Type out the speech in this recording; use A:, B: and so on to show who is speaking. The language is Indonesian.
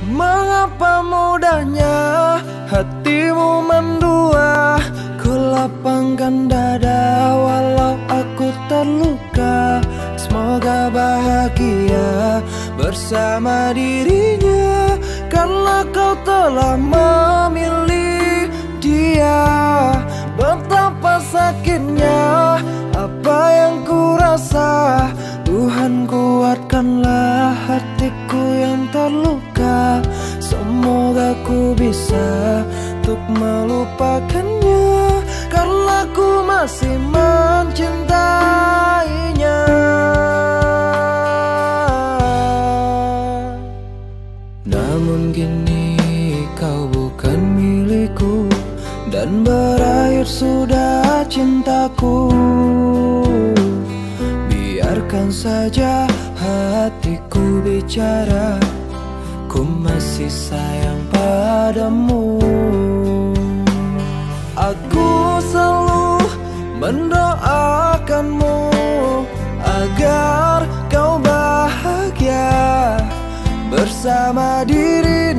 A: Mengapa mudahnya hatimu mendua? Ku lapangkan dada walau aku terluka. Semoga bahagia bersama dirinya. Karena kau telah memilih dia. Betapa sakitnya apa yang ku rasa Tuhan kuatkanlah hatiku yang terluka bisa untuk melupakannya Karena ku masih mencintainya. Namun kini kau bukan milikku Dan berakhir sudah cintaku. Biarkan saja hatiku bicara Ku masih sayang padamu Aku selalu mendoakanmu Agar kau bahagia bersama diri